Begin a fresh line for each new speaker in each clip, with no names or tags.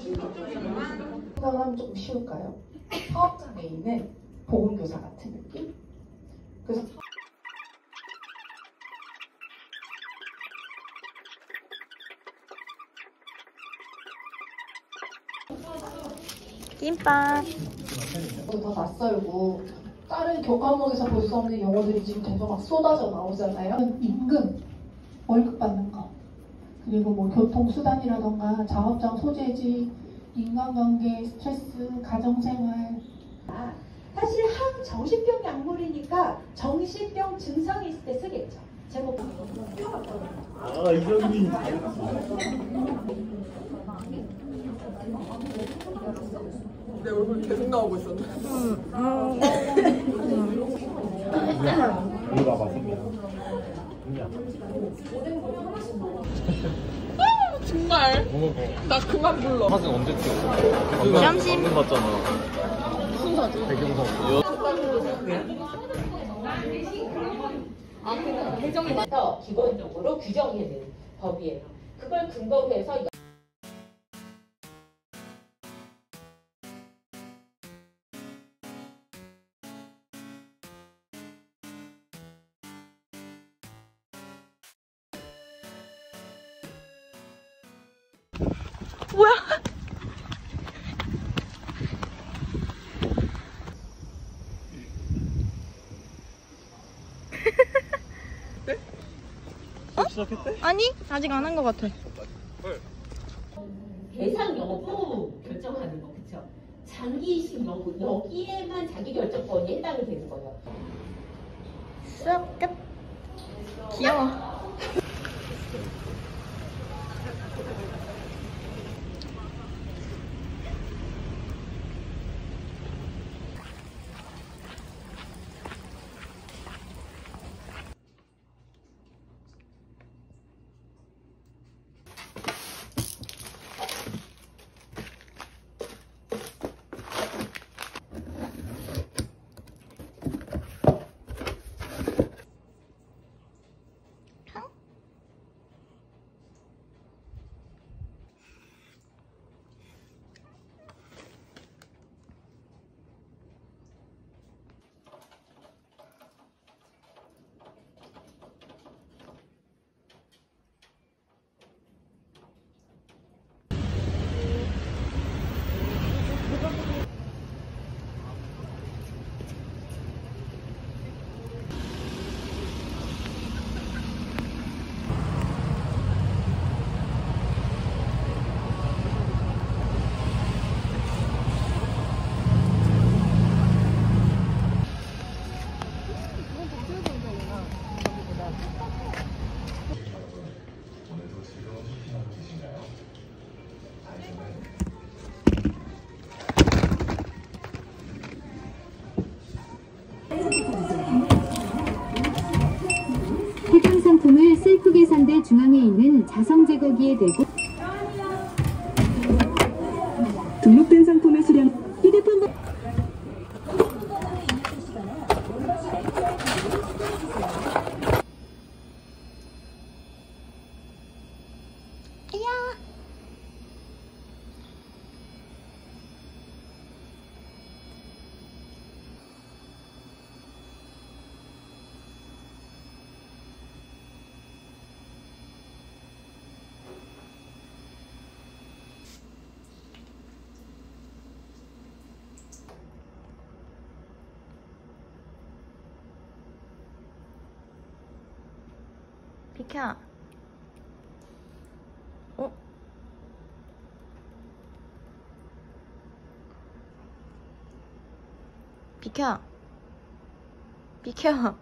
생각하면 조금 쉬울까요? 사업장애인은 보건교사 같은 느낌? 그래서
김밥.
더 낯설고 다른 교과목에서 볼 수 없는 용어들이 지금 계속 막 쏟아져 나오잖아요. 임금, 월급 받는 거, 그리고 뭐 교통수단이라던가 작업장 소재지, 인간관계, 스트레스, 가정생활,
사실 항 정신병 약물이니까 정신병 증상이 있을 때 쓰겠죠. 제목
아 이정민
내 얼굴 계속 나오고 있었네.
봐봐 승민아 승민아
정말. 나 그만 불러.
사진 언제 찍었어?
점심.
방금 봤잖아
무슨 사진?
배경사진
개정에서 기본적으로 규정해낸 법이에요. 그걸 근거로 해서
뭐야?
시작했대?
아니 아직 안 한 것 같아.
대상 여부 결정하는 거 그쵸? 장기 이식 여부 여기에만 자기 결정권이 해당이 되는 거예요.
쓱 끝. 귀여워.
해당 상품을 셀프 계산대 중앙에 있는 자성 제거기에 대고 등록된 상품의 수량 휴대폰 번-
야. 비켜. 어? 비켜. 비켜.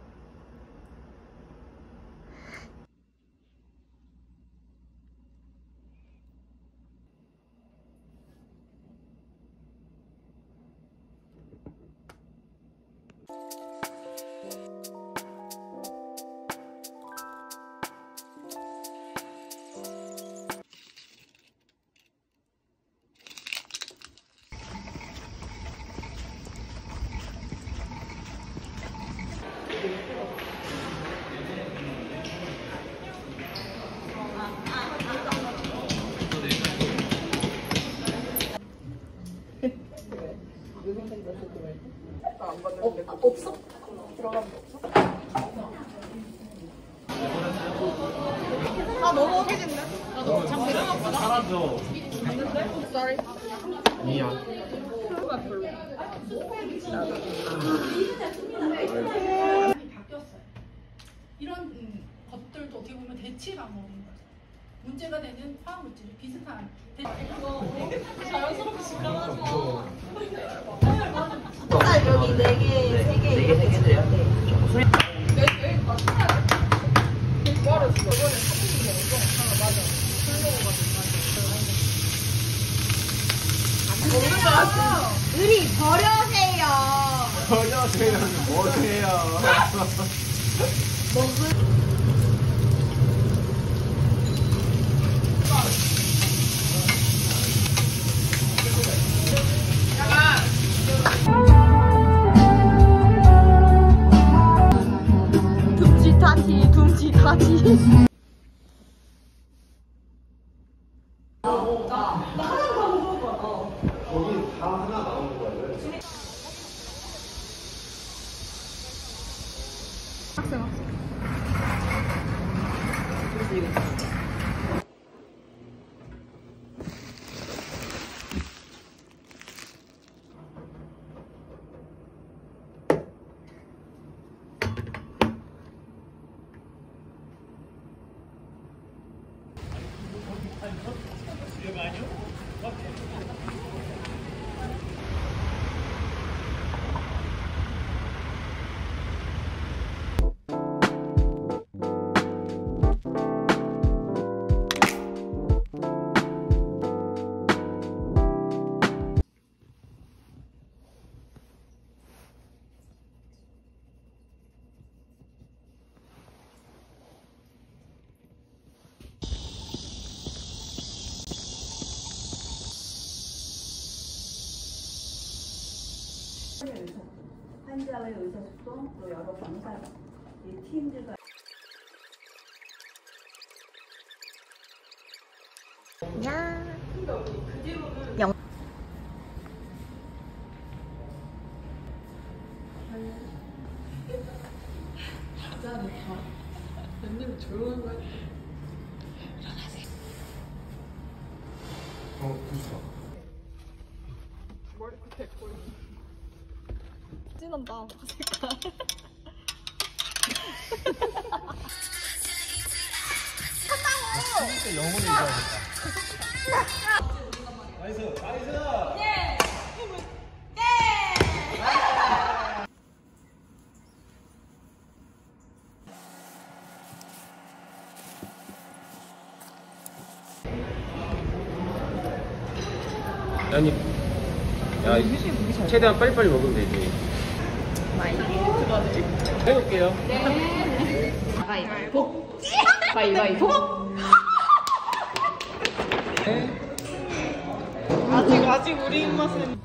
너무.
사라져.
Sorry.
미안.
바뀌었어요. 이런 음, 것들도 어떻게 보면 대치 방법인 거죠. 문제가 되는 화학 물질이 비슷한 대- 자연스럽게 지나가서
여기 네 개, 세 개, 이렇게 주세요.
뭐세요?
둠지 타티, 둠지 타티.
거기 다 하나 나오는 거예요.
환 자의 의사소통 또 여러 강사 이 팀들과
야.
웬일로 조용한 거야?
어, 그니까.
머리 끝에 거의. 진한다. 색깔.
진짜 이상이다. 나이스, 나이스!
아니, 야, 최대한 빨리빨리 먹으면 되지. 해볼게요.
아직 아직 우리 입맛은.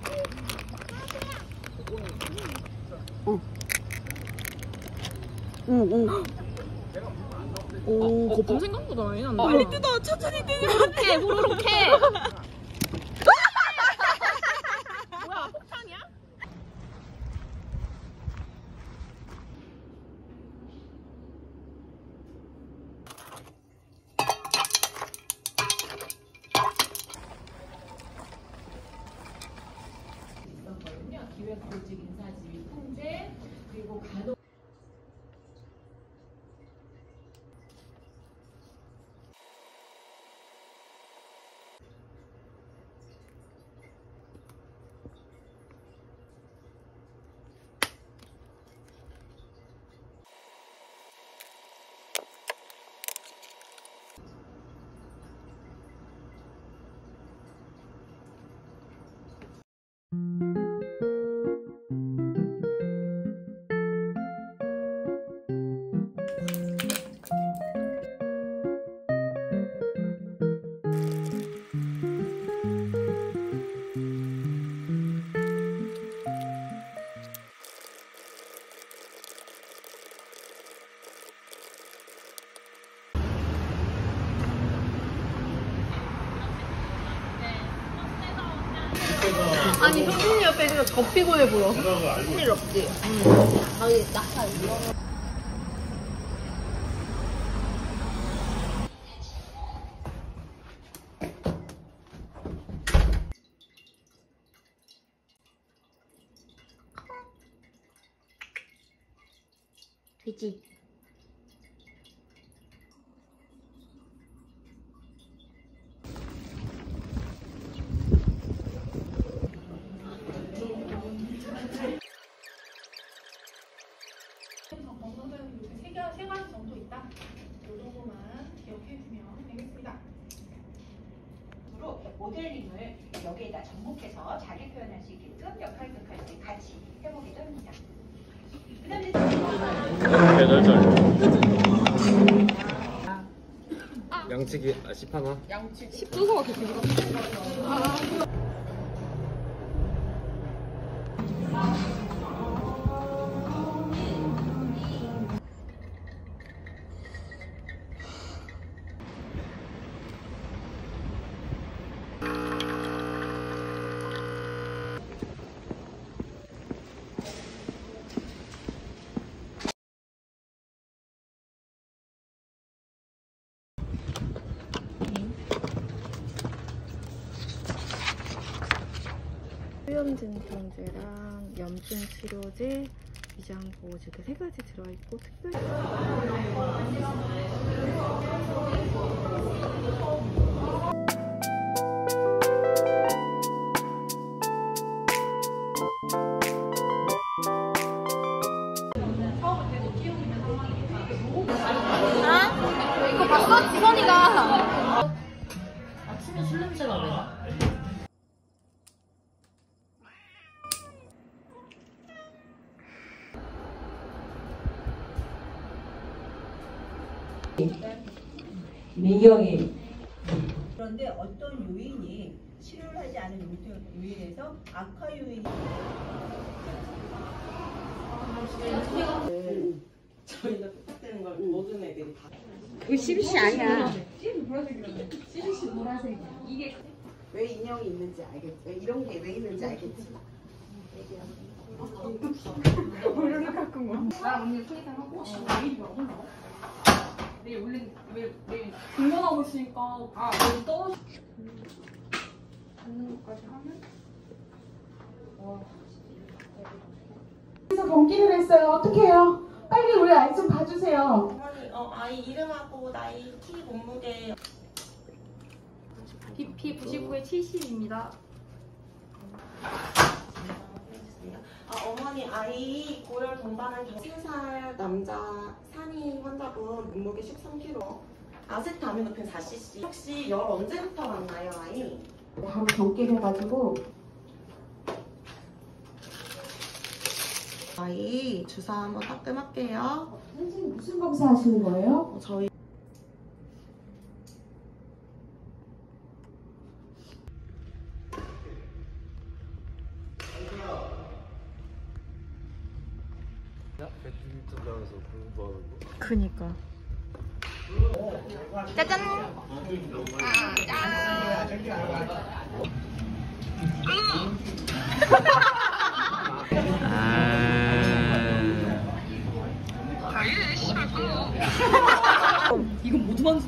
오, 거품 생각보다 많이 난다. 빨리 뜯어, 천천히 뜯어.
이렇게, 이렇게.
있으면 더 피곤해 보여. 일 없지.
돼지.
정도는 양치기
아, 10 하나?
양치기
10 두서가 계속
수염 진통제랑 염증 치료제, 위장 보호제 그세 가지 들어있고 특별히
아? 이거 봤어? 지선이가.
아침에 술 냄새가 나. 민경이
그런데 어떤 요인이 치료를 하지 않은 요- 요인에서 악화 요인이
저희가 부탁되는 걸 모든 애들이 다.
왜 인형이 있는지 알겠지? 왜 이런 게 왜 있는지 알겠지?
공연하고 있으니까 아 여기 떨어져. 그래서 경기를 했어요. 어떻게 해요? 빨리 우리 아이 좀 봐주세요.
어머니, 어, 아이 이름하고 나이, 키, 몸무게.
BP 99에 70입니다.
아, 어머니 아이 고열 동반한 20살 남자 산이 환자분 몸무게 13kg. 아세트아미노펜 4cc. 혹시 열 언제부터 왔나요, 아이?
바로 경기를 해가지고
아이 주사 한번 따끔할게요.
선생님 무슨 검사 하시는 거예요?
어, 저희
배드민턴 장에서 공부하는 거
그니까.
짜잔.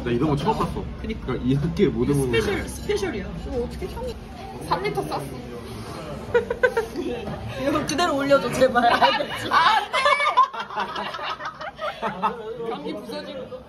나 이런 거 처음 봤어 그니까 이 학기에 모든 거
special special이야. 이거 어떻게 3, 3리터 쌌어. 이거 그대로 올려줘 제발. 알겠지? 안 돼. 감기 부서지고.